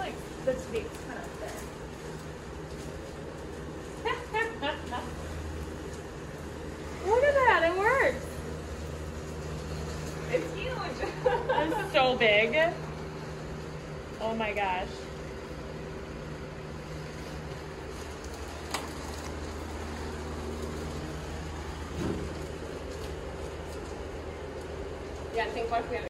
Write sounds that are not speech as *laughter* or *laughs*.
like the tape's kind of thin. *laughs* Look at that, it works. It's huge. *laughs* It's so big. Oh my gosh. yeah, I think what we have